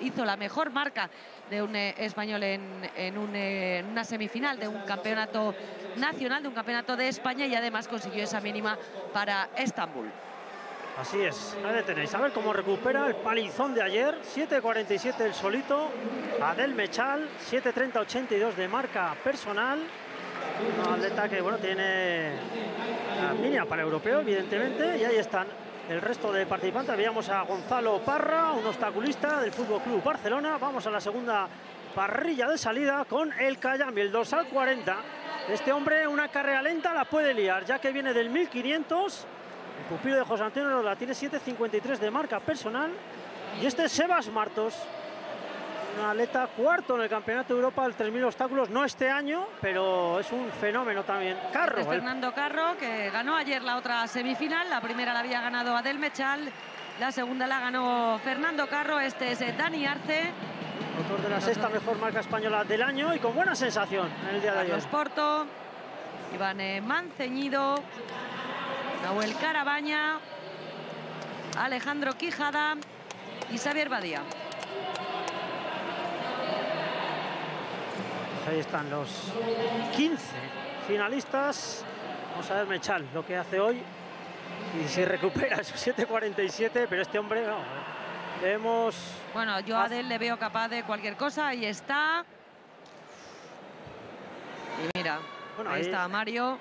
hizo la mejor marca de un eh, español en, eh, una semifinal de un campeonato nacional, de un campeonato de España y además consiguió esa mínima para Estambul. Así es, ahí tenéis. A ver cómo recupera el palizón de ayer. 7.47 el solito. Adel Mechal, 7.30.82 de marca personal. Un atleta que bueno, tiene la línea para europeo, evidentemente. Y ahí están el resto de participantes. Veíamos a Gonzalo Parra, un obstaculista del Fútbol Club Barcelona. Vamos a la segunda parrilla de salida con el Cayambi, el dorsal 40. Este hombre, una carrera lenta la puede liar, ya que viene del 1500 el pupilo de José Antonio la tiene 7.53 de marca personal. Y este es Sebas Martos, un atleta cuarto en el Campeonato de Europa del 3.000 obstáculos, no este año, pero es un fenómeno también. Carro. Es Fernando Carro, que ganó ayer la otra semifinal. La primera la había ganado Adel Mechal, la segunda la ganó Fernando Carro. Este es Dani Arce. Autor de la sexta mejor marca española del año y con buena sensación en el día de ayer. Porto, Iván Manceñido, Nahuel Carabaña, Alejandro Quijada y Xavier Badía. Ahí están los 15 finalistas. Vamos a ver Mechal lo que hace hoy. Y si recupera esos 7.47, pero este hombre no. Vemos... Bueno, yo a Adel le veo capaz de cualquier cosa. Ahí está. Y mira, ahí está Mario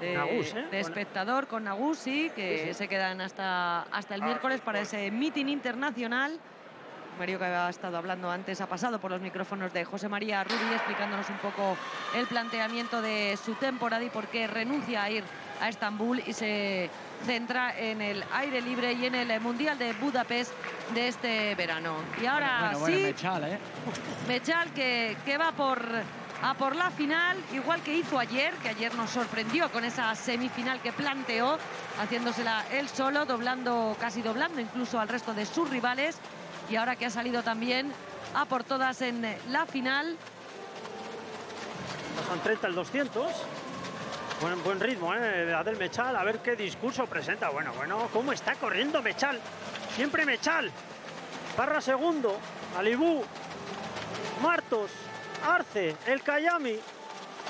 de, ¿eh? espectador con Nagusi, que se quedan hasta, hasta el ah, miércoles para ese meeting internacional. Mario que ha estado hablando antes ha pasado por los micrófonos de José María Rubí explicándonos un poco el planteamiento de su temporada y por qué renuncia a ir a Estambul y se centra en el aire libre y en el Mundial de Budapest de este verano. Y ahora sí, Mechal, ¿eh? Mechal que, que va por a por la final, igual que hizo ayer, que ayer nos sorprendió con esa semifinal que planteó, haciéndosela él solo, doblando, casi doblando incluso al resto de sus rivales. Y ahora que ha salido también a por todas en la final. Son 30 el 200. Buen, buen ritmo, ¿eh? Adel Mechal. A ver qué discurso presenta. Bueno, bueno, ¿cómo está corriendo Mechal? Siempre Mechal. Parra segundo. Alibú. Martos. Arce, el Cayami.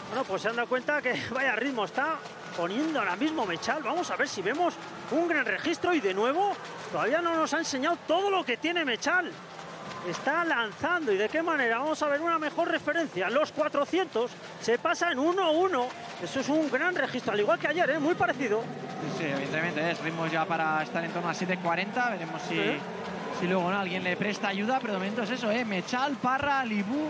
Bueno, pues se han dado cuenta que vaya ritmo está poniendo ahora mismo Mechal. Vamos a ver si vemos un gran registro y de nuevo todavía no nos ha enseñado todo lo que tiene Mechal. Está lanzando y de qué manera. Vamos a ver una mejor referencia. Los 400 se pasa en 1-1. Eso es un gran registro, al igual que ayer, ¿eh? muy parecido. Sí, evidentemente es ritmo ya para estar en torno a 7.40. Veremos si, si luego alguien le presta ayuda, pero de momento es eso, ¿eh? Mechal, Parra, Libú,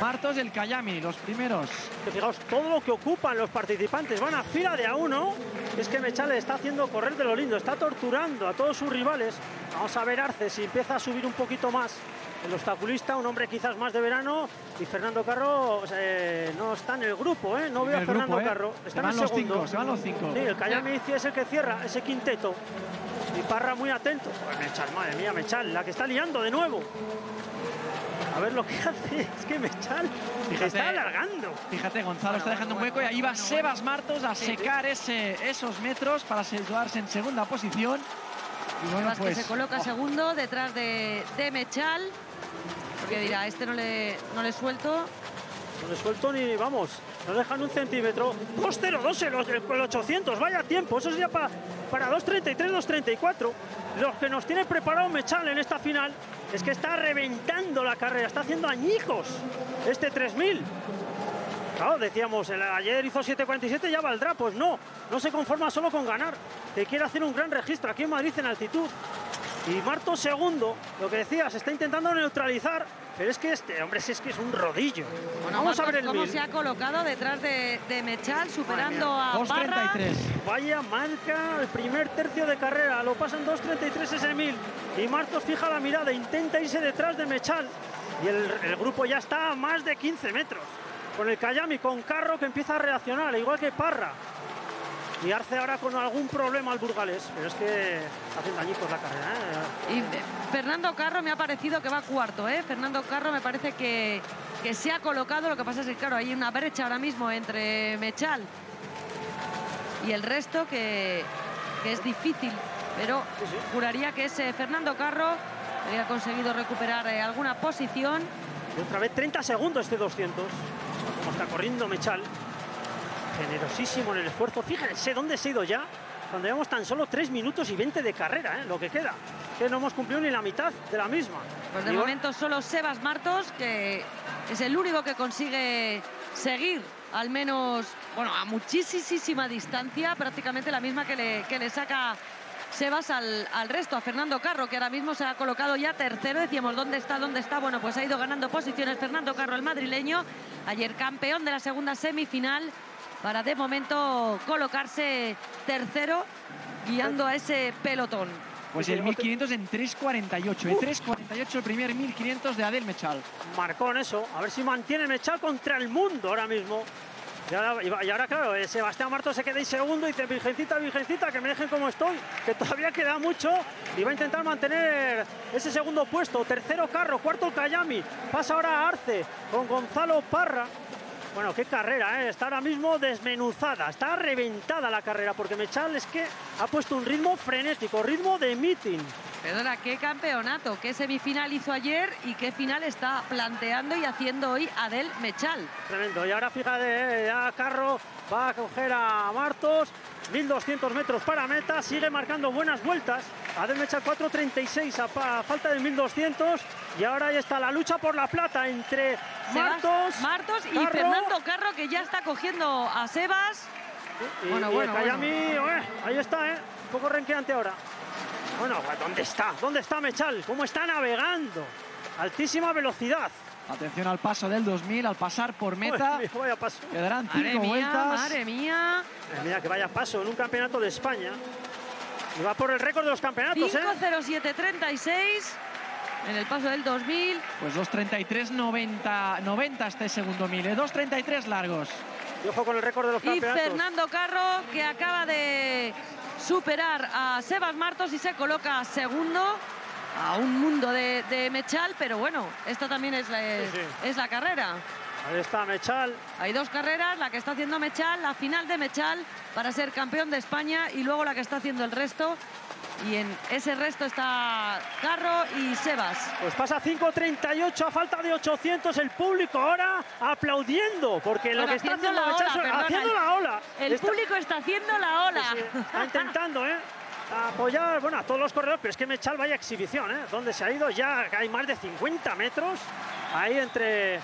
Martos del Cayami, los primeros. fijaos, todo lo que ocupan los participantes van a fila de a uno. Es que Mechale está haciendo correr de lo lindo, está torturando a todos sus rivales. Vamos a ver Arce si empieza a subir un poquito más. El obstaculista, un hombre quizás más de verano, y Fernando Carro eh, no está en el grupo, ¿eh? no veo a Fernando ¿eh? Carro. Está en el segundo. Cinco, se van los cinco. Sí, el Cayami es el que cierra ese quinteto. Y Parra muy atento. Pues Mechal, madre mía, Mechal, la que está liando de nuevo. A ver lo que hace. Es que Mechal fíjate, está alargando. Fíjate, Gonzalo está dejando un hueco y ahí va Sebas Martos a secar ese, esos metros para situarse en segunda posición. Y bueno, pues, que se coloca oh. segundo detrás de, de Mechal. Porque dirá, este no le, no le suelto. No le suelto ni, vamos, no dejan un centímetro. 2-0-2 el 800, vaya tiempo. Eso sería para, para 2-33, 2-34. Los que nos tiene preparado Mechal en esta final es que está reventando la carrera, está haciendo añicos este 3000. Claro, decíamos, ayer hizo 7.47, ya valdrá. Pues no, no se conforma solo con ganar, que quiere hacer un gran registro aquí en Madrid en altitud. Y Marto segundo, lo que decías, está intentando neutralizar, pero es que este hombre es que es un rodillo. Vamos a ver el cómo se ha colocado detrás de, Mechal, superando a 2.33. Vaya marca el primer tercio de carrera, lo pasan 2.33 ese mil. Y Martos fija la mirada, intenta irse detrás de Mechal. Y el, el grupo ya está a más de 15 metros. Con el Cayami, con Carro que empieza a reaccionar, igual que Parra. Y Arce ahora con algún problema al Burgales, pero es que está haciendo añicos la carrera. ¿eh? Y Fernando Carro me ha parecido que va cuarto, ¿eh? Fernando Carro me parece que, que se ha colocado, lo que pasa es que claro, hay una brecha ahora mismo entre Mechal y el resto que, es difícil, pero juraría que es eh, Fernando Carro había conseguido recuperar eh, alguna posición. Y otra vez 30 segundos este 200. Como está corriendo Mechal. Generosísimo en el esfuerzo. Fíjense dónde se ha ido ya. Cuando llevamos tan solo 3 minutos y 20 de carrera, ¿eh? lo que queda. Que no hemos cumplido ni la mitad de la misma. Pues de momento solo Sebas Martos, que es el único que consigue seguir al menos, bueno, a muchísima distancia, prácticamente la misma que le, que le saca Sebas al, al, resto, a Fernando Carro, que ahora mismo se ha colocado ya tercero. Decíamos, ¿dónde está? ¿Dónde está? Bueno, pues ha ido ganando posiciones Fernando Carro, el madrileño, ayer campeón de la segunda semifinal, para de momento colocarse tercero, guiando a ese pelotón. Pues el 1500 en 3.48, el 3.48 el primer 1500 de Adel Mechal. Marcó en eso, a ver si mantiene Mechal contra el mundo ahora mismo. Y ahora, claro, eh, Sebastián Marto se queda en segundo y dice, Virgencita, Virgencita, que me dejen como estoy, que todavía queda mucho y va a intentar mantener ese segundo puesto. Tercero Carro, cuarto el Cayami, pasa ahora a Arce con Gonzalo Parra. Bueno, qué carrera, ¿eh? está ahora mismo desmenuzada, está reventada la carrera, porque Mechal es que ha puesto un ritmo frenético, ritmo de meeting. Perdona, qué campeonato, qué semifinal hizo ayer y qué final está planteando y haciendo hoy Adel Mechal. Tremendo, y ahora fíjate, ¿eh? ya Carro va a coger a Martos, 1200 metros para meta, sigue marcando buenas vueltas. Adel Mechal 4.36 a, falta de 1200 y ahora ahí está la lucha por la plata entre Martos, Martos y Fernando Carro que ya está cogiendo a Sebas. bueno, bueno, ahí está, ¿eh? un poco renqueante ahora. Bueno, ¿dónde está? ¿Dónde está Mechal? ¿Cómo está navegando? Altísima velocidad. Atención al paso del 2000, al pasar por meta. vaya paso. Quedarán cinco vueltas. Madre mía. Madre mía, que vaya paso en un campeonato de España. Y va por el récord de los campeonatos, 5.07.36 ¿eh? en el paso del 2000. Pues 2.33.90 90 este segundo mil, ¿eh? 2.33 largos. Y ojo con el récord de los campeonatos. Y Fernando Carro, que acaba de superar a Sebas Martos y se coloca segundo a un mundo de, Mechal, pero bueno, esta también es la, es la carrera. Ahí está Mechal. Hay dos carreras, la que está haciendo Mechal, la final de Mechal para ser campeón de España y luego la que está haciendo el resto. Y en ese resto está Carro y Sebas. Pues pasa 5.38 a falta de 800 el público ahora aplaudiendo porque lo que está haciendo la ola, haciendo la ola. El público está haciendo la ola. está intentando, ¿eh? apoyar bueno, a todos los corredores, pero es que Mechal vaya exhibición, ¿eh? donde se ha ido ya hay más de 50 metros ahí entre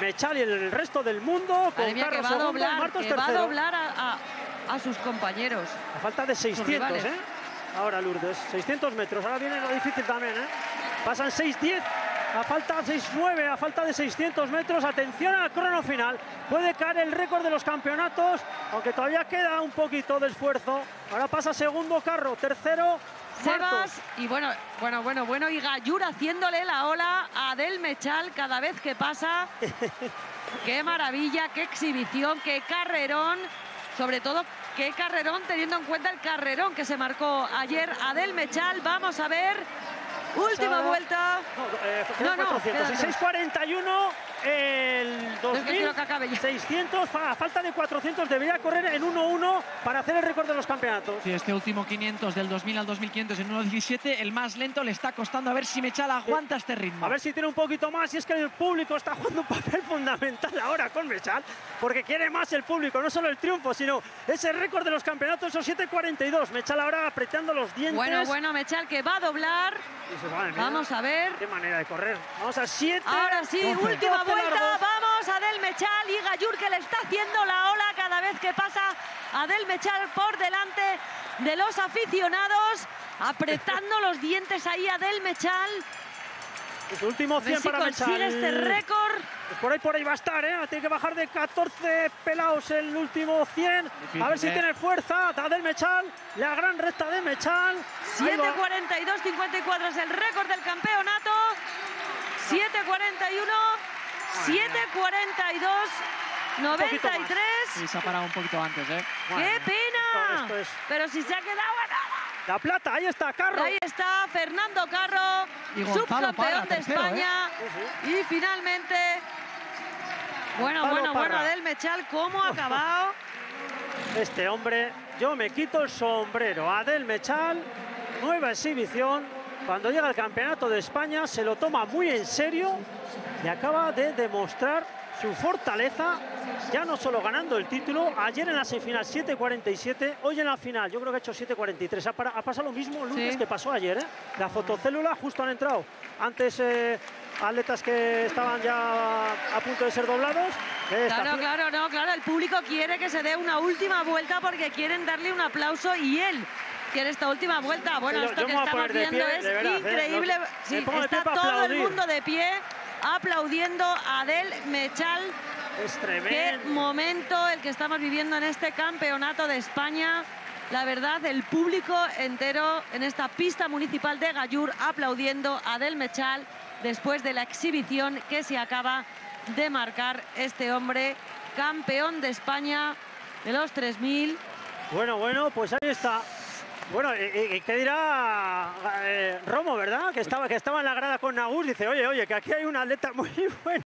Mechal y el resto del mundo con mía, que va a doblar, que va a, doblar a, a, sus compañeros. A falta de 600, ¿eh? Ahora Lourdes, 600 metros, ahora viene lo difícil también, ¿eh? Pasan 6-10 a falta 6-9, a falta de 600 metros. Atención al crono final. Puede caer el récord de los campeonatos, aunque todavía queda un poquito de esfuerzo. Ahora pasa segundo carro, tercero. Sebas y bueno, bueno, bueno, bueno, y Gallur haciéndole la ola a Del Mechal cada vez que pasa. qué maravilla, qué exhibición, qué carrerón. Sobre todo, qué carrerón teniendo en cuenta el carrerón que se marcó ayer Adel Mechal. Vamos a ver Última vuelta. No, no, no 6.41 el 2600, a falta de 400 debería correr en 1-1 para hacer el récord de los campeonatos. Sí, este último 500 del 2000 al 2500 en 1.17, el más lento le está costando a ver si Mechal aguanta este ritmo. A ver si tiene un poquito más y es que el público está jugando un papel fundamental ahora con Mechal, porque quiere más el público, no solo el triunfo, sino ese récord de los campeonatos, esos 7.42. Mechal ahora apretando los dientes. Bueno, bueno, Mechal que va a doblar. Vamos a ver. Qué manera de correr. Vamos a 7. Ahora sí, última vuelta. Vamos a Del Mechal y Gallur que le está haciendo la ola cada vez que pasa a Del Mechal por delante de los aficionados. Apretando los dientes ahí a Del Mechal. El último 100 para Mechal. este récord. Pues por ahí, por ahí va a estar, ¿eh? Tiene que bajar de 14 pelados el último 100. a ver si ¿eh? tiene fuerza. Del Mechal, la gran recta de Mechal. 7.42.54 es el récord del campeonato. 7.41. 7.42. 93. Y se ha parado un poquito antes, ¿eh? ¡Qué pena! Pero si se ha quedado La plata, ahí está Carro. Ahí está Fernando Carro, subcampeón de España. ¿eh? Y finalmente, bueno, bueno, bueno, del Mechal, ¿cómo ha acabado? Este hombre, yo me quito el sombrero. Adel Mechal, nueva exhibición cuando llega al Campeonato de España se lo toma muy en serio y acaba de demostrar su fortaleza, ya no solo ganando el título, ayer en la semifinal 7.47, hoy en la final yo creo que ha hecho 7.43. Ha, ha, pasado lo mismo lunes que pasó ayer, ¿eh? La fotocélula justo han entrado antes eh, atletas que estaban ya a punto de ser doblados. Claro, claro, no, claro, el público quiere que se dé una última vuelta porque quieren darle un aplauso y él quiere esta última vuelta. Bueno, esto que estamos viendo es ¿eh? increíble. está todo el mundo de pie aplaudiendo a Adel Mechal. Es tremendo. Qué momento el que estamos viviendo en este campeonato de España. La verdad, el público entero en esta pista municipal de Gallur aplaudiendo a Adel Mechal después de la exhibición que se acaba de marcar este hombre, campeón de España de los 3000. Bueno, bueno, pues ahí está. Bueno, ¿y, qué dirá eh, Romo, verdad? Que estaba, que estaba en la grada con Nagus. Dice, oye, oye, que aquí hay un atleta muy bueno.